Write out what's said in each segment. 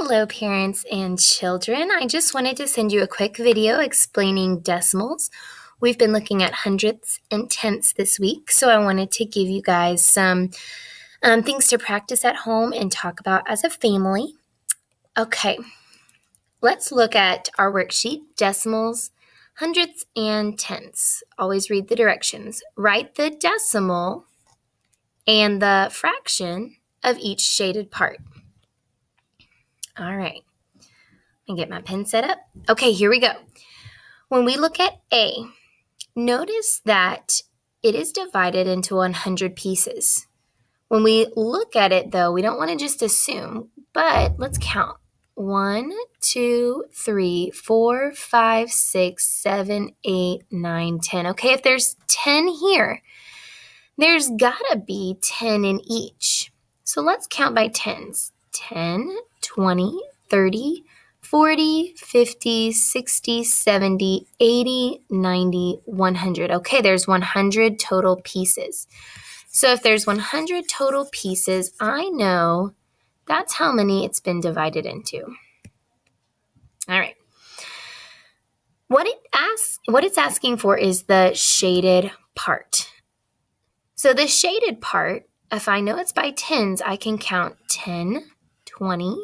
Hello, parents and children. I just wanted to send you a quick video explaining decimals. We've been looking at hundredths and tenths this week, so I wanted to give you guys some um, things to practice at home and talk about as a family. Okay, let's look at our worksheet decimals, hundredths, and tenths. Always read the directions. Write the decimal and the fraction of each shaded part. All right. And get my pen set up. Okay, here we go. When we look at A, notice that it is divided into 100 pieces. When we look at it, though, we don't want to just assume, but let's count. One, two, three, four, five, six, seven, eight, nine, ten. Okay, if there's 10 here, there's gotta be 10 in each. So let's count by tens 10, 20, 30, 40, 50, 60, 70, 80, 90, 100. Okay, there's 100 total pieces. So if there's 100 total pieces, I know that's how many it's been divided into. All right. What it asks what it's asking for is the shaded part. So the shaded part, if I know it's by tens, I can count 10, 20,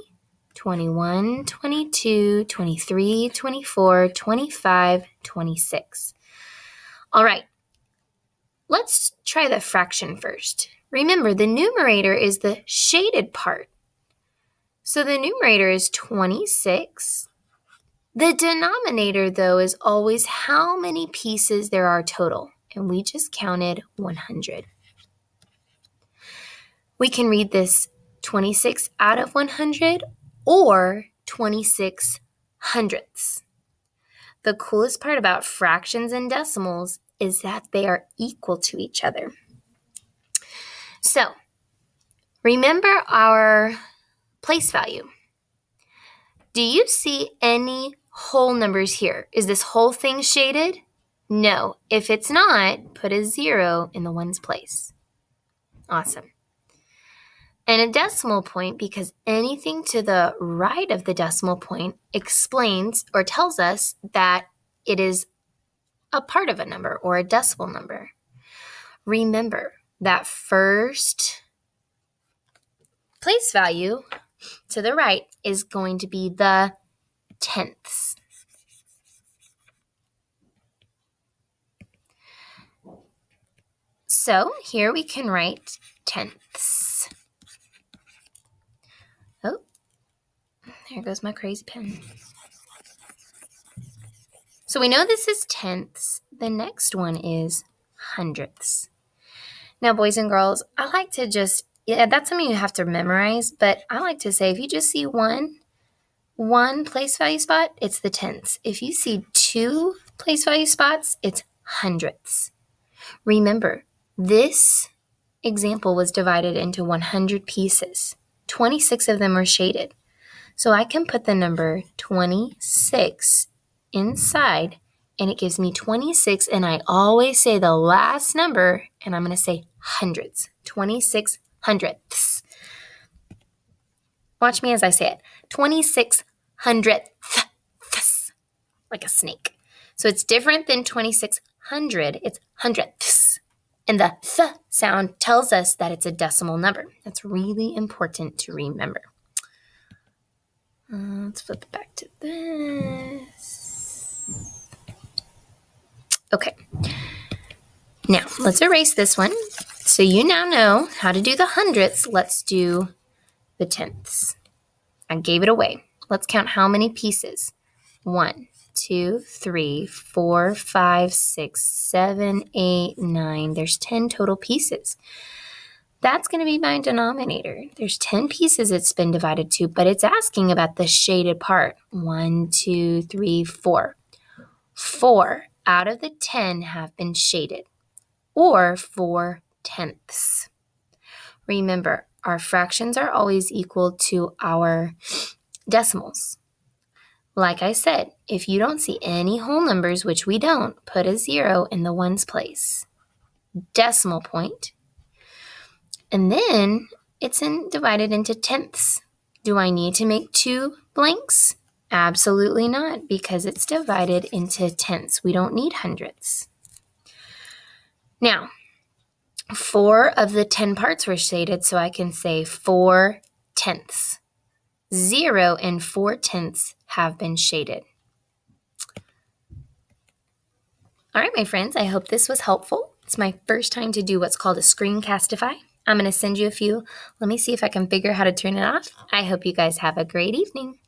21, 22, 23, 24, 25, 26. All right, let's try the fraction first. Remember, the numerator is the shaded part. So the numerator is 26. The denominator, though, is always how many pieces there are total. And we just counted 100. We can read this 26 out of 100 or 26 hundredths. The coolest part about fractions and decimals is that they are equal to each other. So, remember our place value. Do you see any whole numbers here? Is this whole thing shaded? No. If it's not, put a zero in the ones place. Awesome and a decimal point because anything to the right of the decimal point explains or tells us that it is a part of a number or a decimal number. Remember that first place value to the right is going to be the tenths. So here we can write tenths. There goes my crazy pen. So we know this is tenths. The next one is hundredths. Now, boys and girls, I like to just, yeah, that's something you have to memorize, but I like to say if you just see one, one place value spot, it's the tenths. If you see two place value spots, it's hundredths. Remember, this example was divided into 100 pieces. 26 of them are shaded. So I can put the number 26 inside and it gives me 26 and I always say the last number and I'm going to say hundreds. 26 hundredths. Watch me as I say it. 26 hundredths. Like a snake. So it's different than 2600. It's hundredths. And the th sound tells us that it's a decimal number. That's really important to remember. Let's flip it back to this. Okay. Now, let's erase this one. So you now know how to do the hundredths. Let's do the tenths. I gave it away. Let's count how many pieces. One, two, three, four, five, six, seven, eight, nine. There's 10 total pieces. That's going to be my denominator. There's 10 pieces it's been divided to, but it's asking about the shaded part. One, two, three, four. Four out of the 10 have been shaded, or four tenths. Remember, our fractions are always equal to our decimals. Like I said, if you don't see any whole numbers, which we don't, put a zero in the ones place. Decimal point and then it's in, divided into tenths. Do I need to make two blanks? Absolutely not, because it's divided into tenths. We don't need hundredths. Now, four of the 10 parts were shaded, so I can say four tenths. Zero and four tenths have been shaded. All right, my friends, I hope this was helpful. It's my first time to do what's called a screencastify. I'm going to send you a few. Let me see if I can figure how to turn it off. I hope you guys have a great evening.